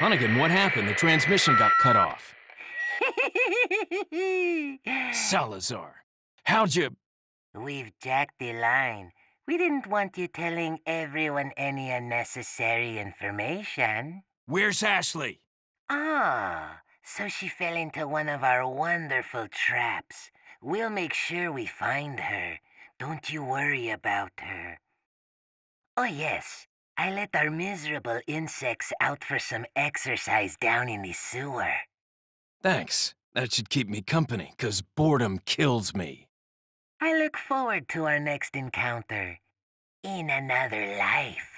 Hunnigan, what happened? The transmission got cut off. Salazar, how'd you... We've jacked the line. We didn't want you telling everyone any unnecessary information. Where's Ashley? Ah, so she fell into one of our wonderful traps. We'll make sure we find her. Don't you worry about her. Oh, yes. I let our miserable insects out for some exercise down in the sewer. Thanks. That should keep me company, 'cause boredom kills me. I look forward to our next encounter in another life.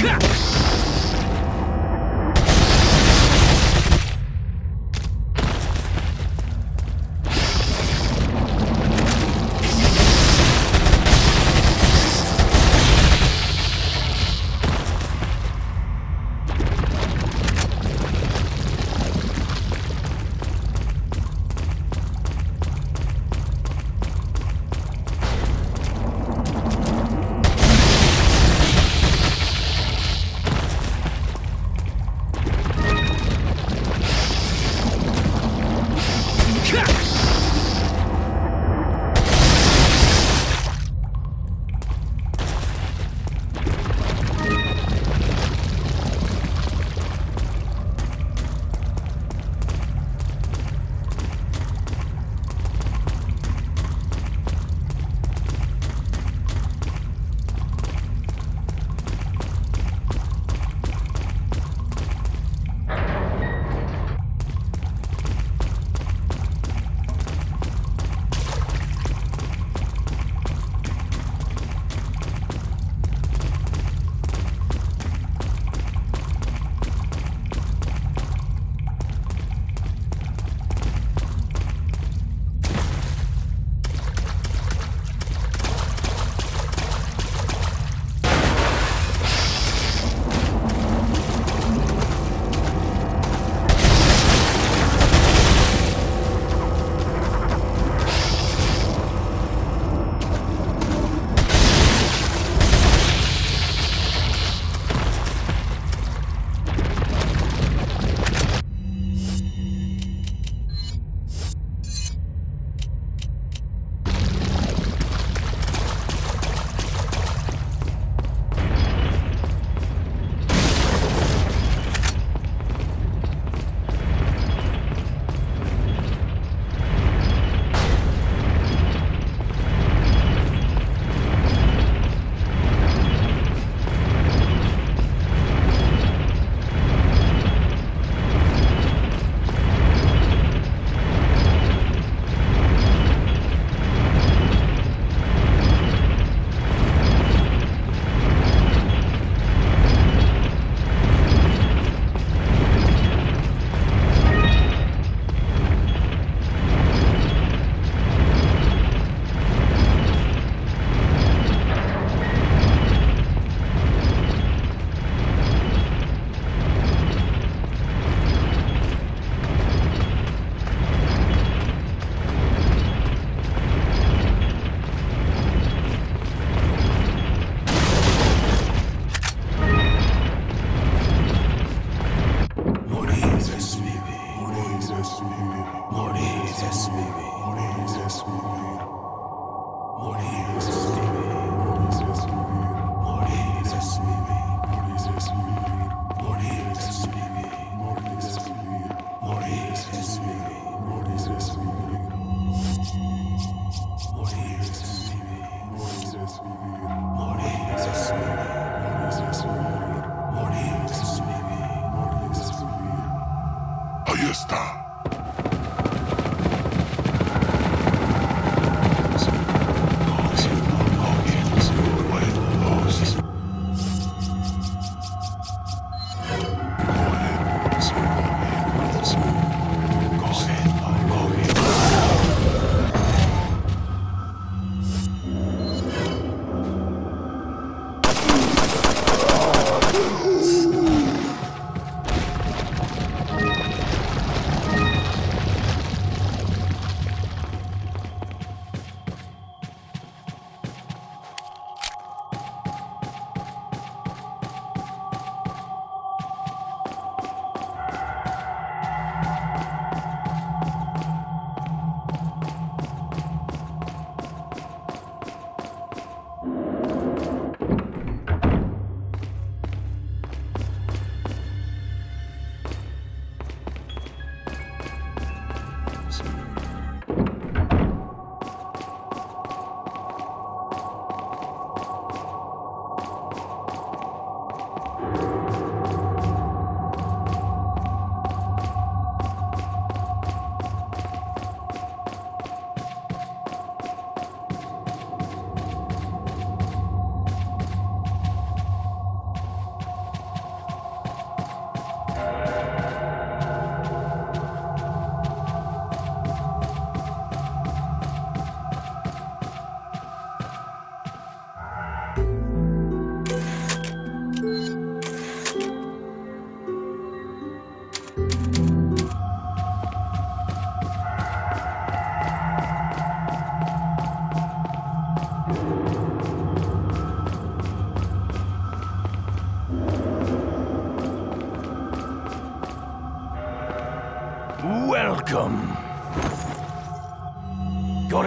去。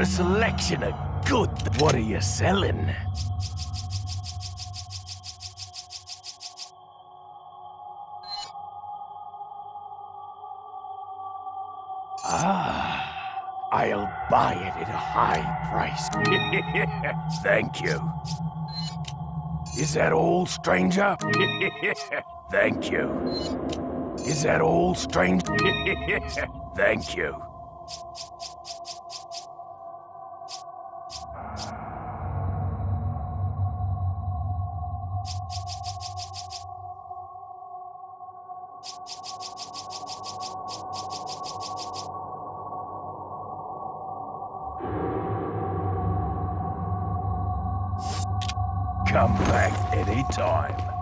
A selection of good. What are you selling? Ah, I'll buy it at a high price. Thank you. Is that all, stranger? Thank you. Is that all, stranger? Thank you. Come back anytime.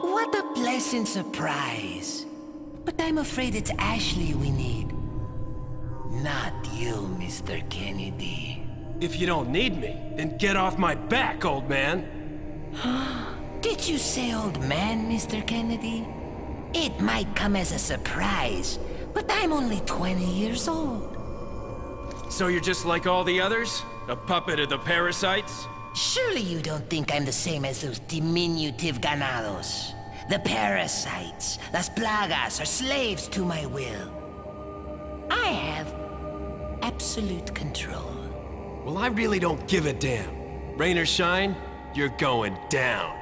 What a pleasant surprise. But I'm afraid it's Ashley we need. Not you, Mr. Kennedy. If you don't need me, then get off my back, old man. Did you say old man, Mr. Kennedy? It might come as a surprise, but I'm only 20 years old. So you're just like all the others? A puppet of the parasites? Surely you don't think I'm the same as those diminutive ganados. The parasites, las plagas, are slaves to my will. I have absolute control. Well, I really don't give a damn. Rain or shine, you're going down.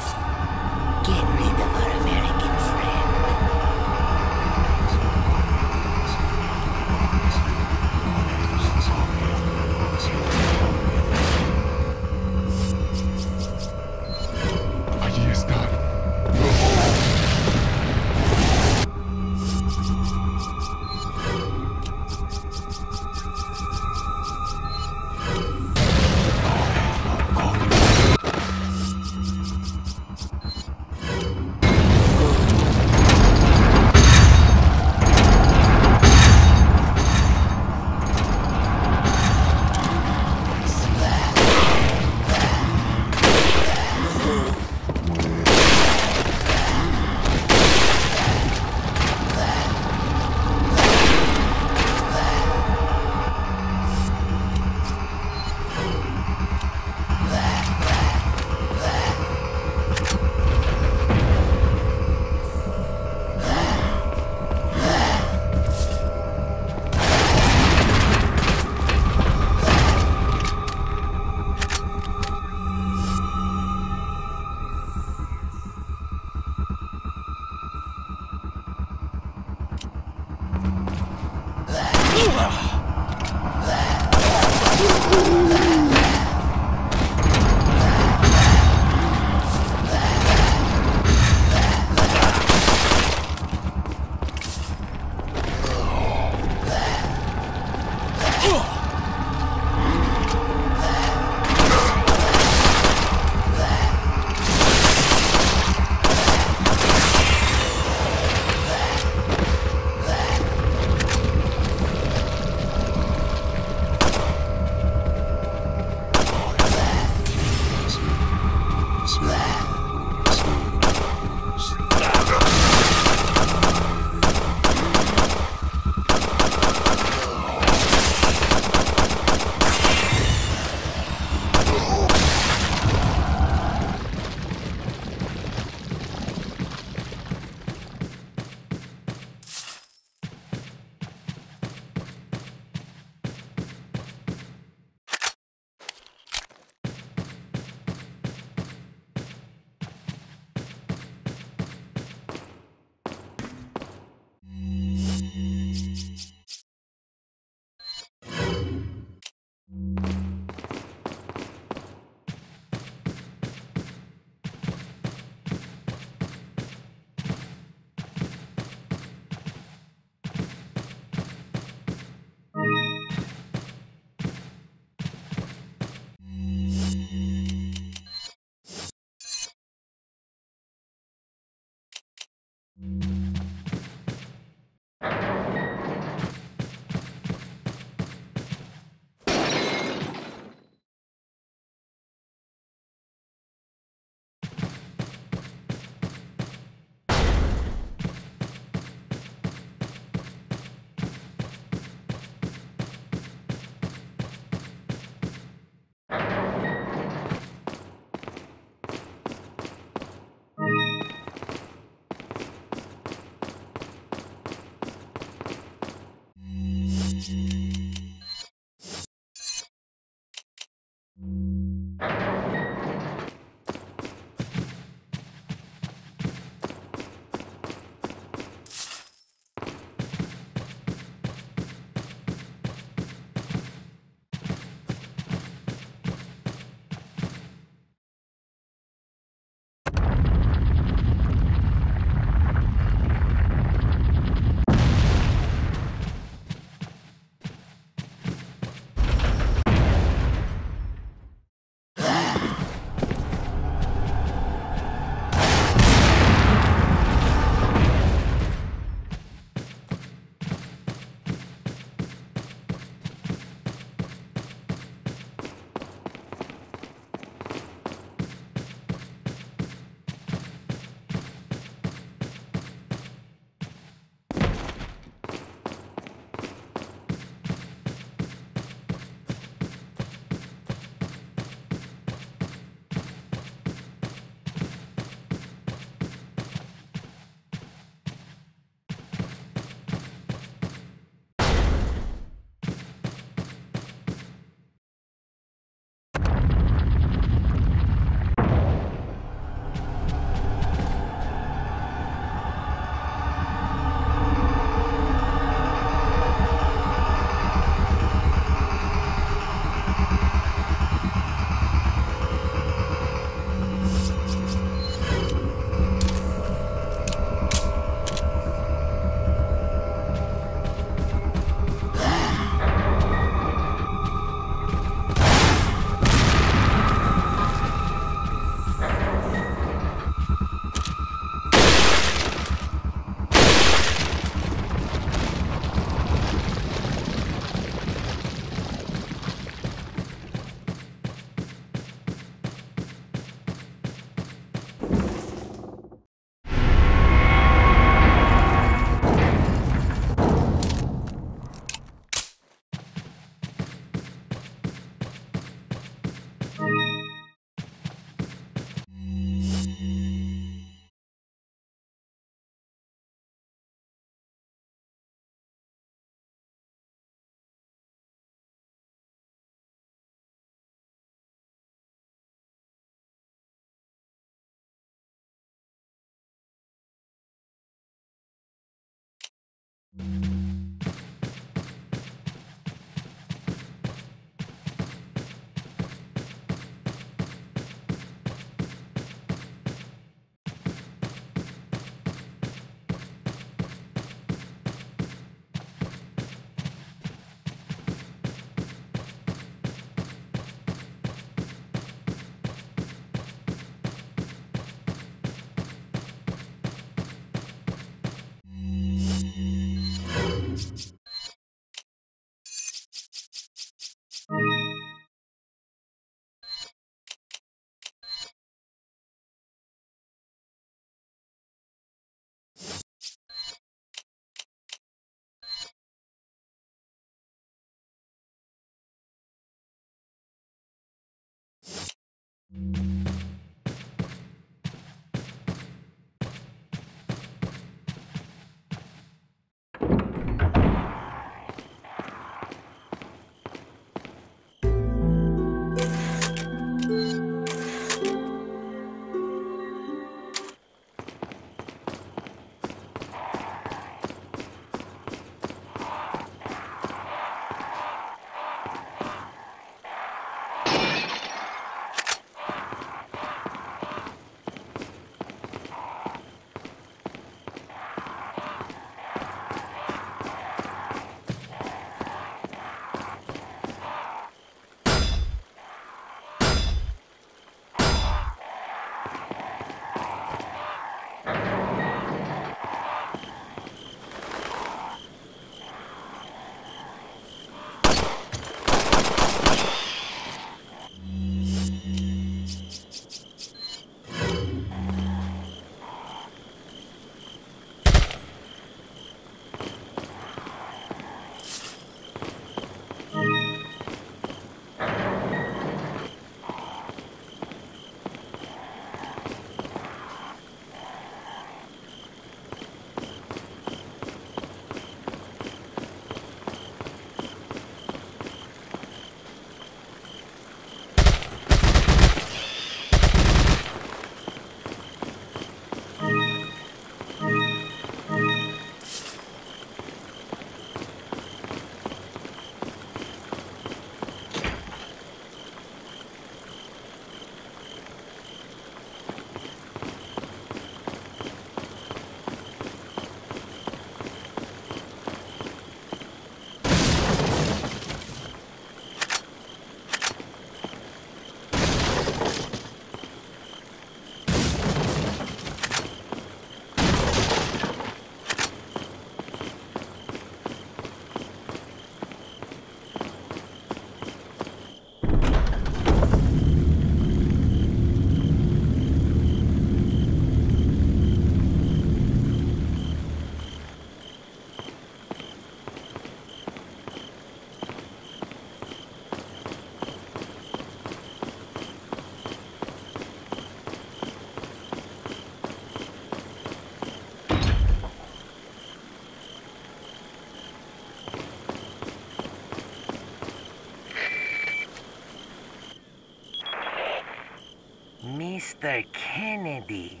Kennedy.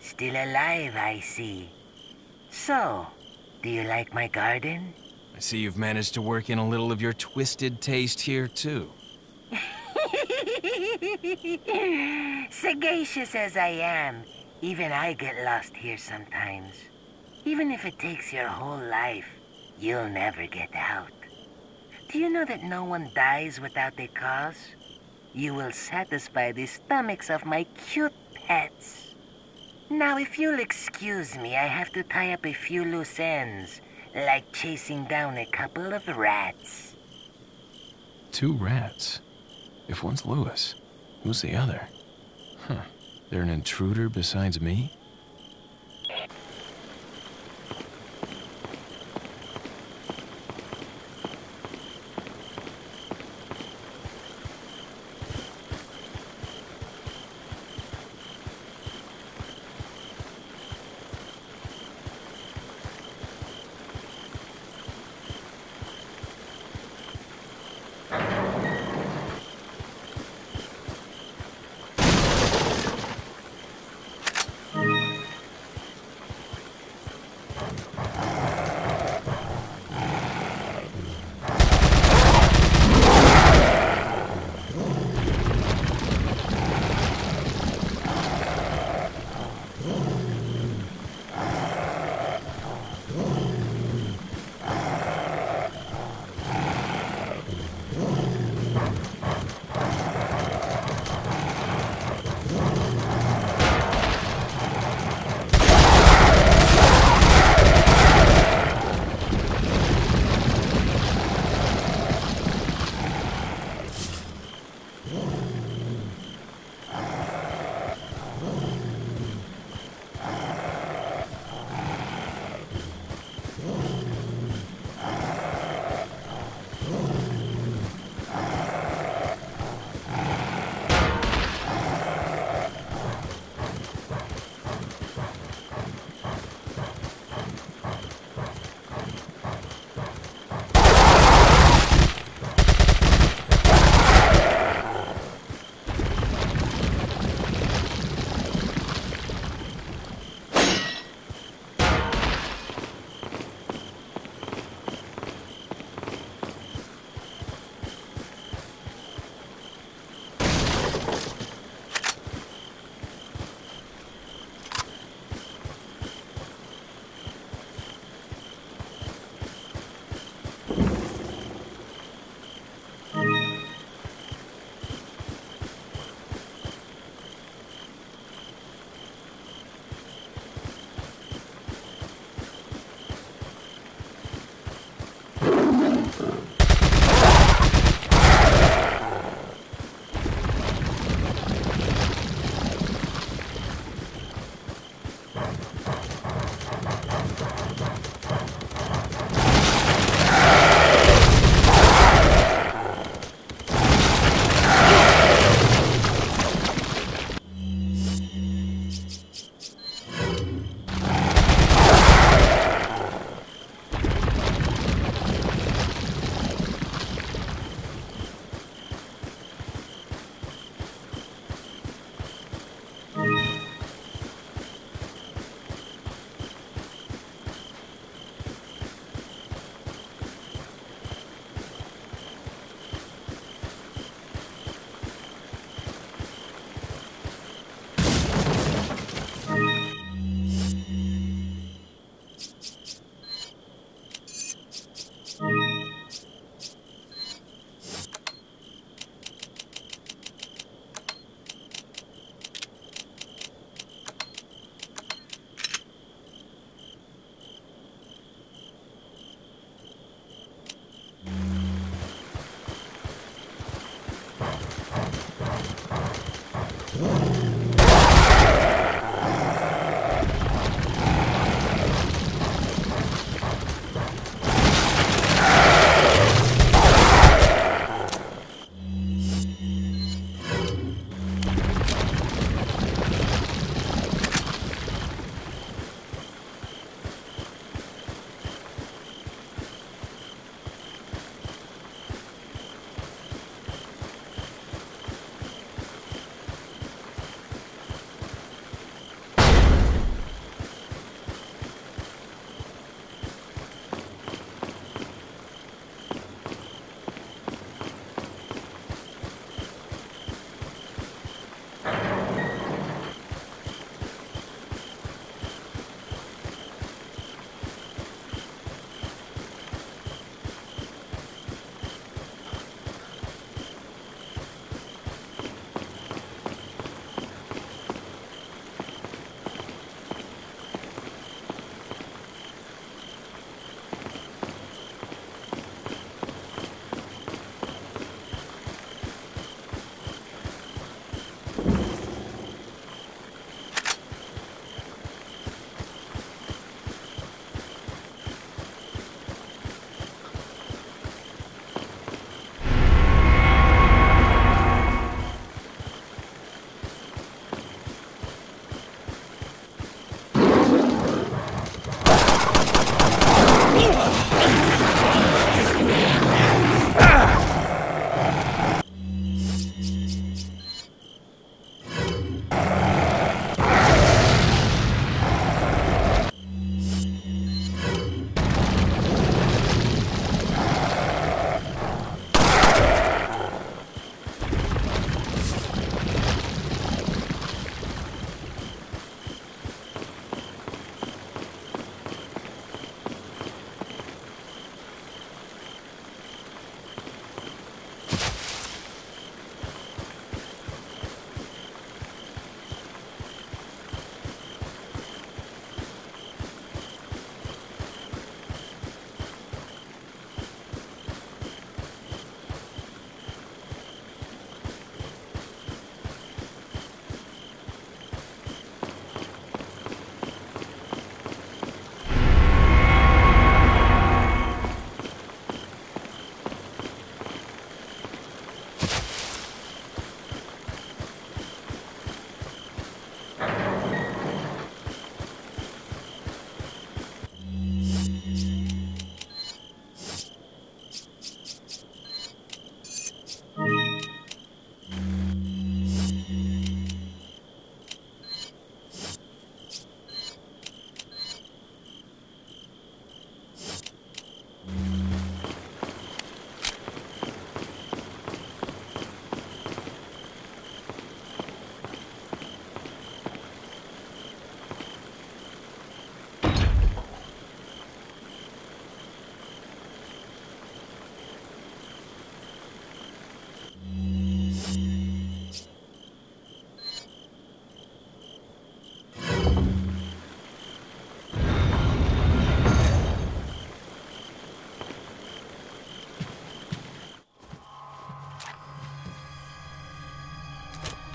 Still alive, I see. So, do you like my garden? I see you've managed to work in a little of your twisted taste here, too. Sagacious as I am, even I get lost here sometimes. Even if it takes your whole life, you'll never get out. Do you know that no one dies without a cause? You will satisfy the stomachs of my cute Now, if you'll excuse me, I have to tie up a few loose ends, like chasing down a couple of rats. Two rats. If one's Luis, who's the other? Huh. They're an intruder besides me?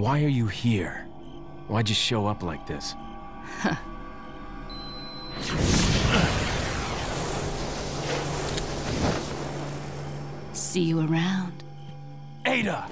Why are you here? Why'd you show up like this? See you around. Ada!